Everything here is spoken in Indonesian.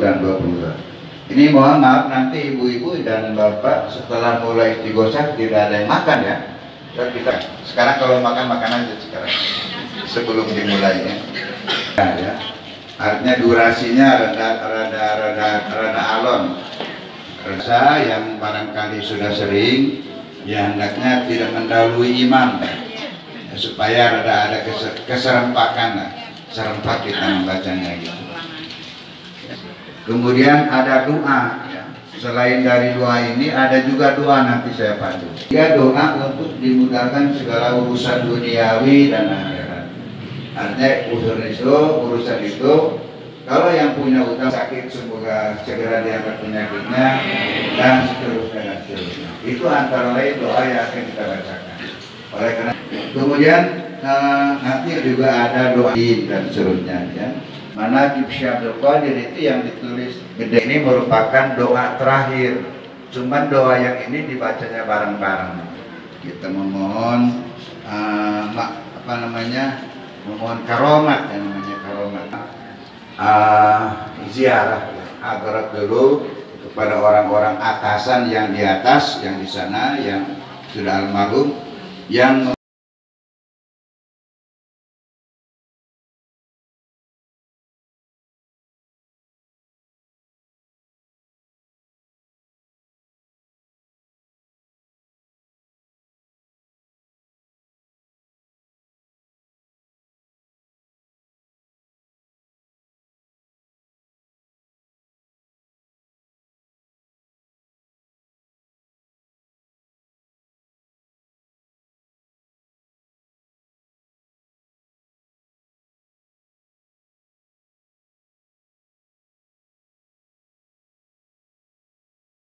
dan 22 ini mohon maaf nanti ibu-ibu dan bapak setelah mulai istigosah tidak ada yang makan ya. Dan kita sekarang kalau makan makan aja sekarang sebelum dimulainya nah, ya. Artinya durasinya rada rada rada rada alon. Rasa yang barangkali sudah sering ya hendaknya tidak mendahului imam ya, supaya ada ada keserempakan lah. Serempak kita membacanya gitu kemudian ada doa ya. selain dari doa ini ada juga doa nanti saya pandu. Ya doa untuk dimudahkan segala urusan duniawi dan akhirat. Artinya urusan itu urusan itu kalau yang punya utang sakit semoga segera diangkat penyakitnya dan seterusnya dan seterusnya. Itu antara lain doa yang akan kita bacakan. Oleh karena kemudian uh, nanti juga ada doa dan seterusnya ya mana Syekh Abdul Qadir itu yang ditulis gede. Ini merupakan doa terakhir. Cuman doa yang ini dibacanya bareng-bareng. Kita memohon uh, apa namanya memohon karomat yang namanya karomat. Uh, ziarah agar dulu kepada orang-orang atasan yang di atas yang di sana yang sudah almarhum yang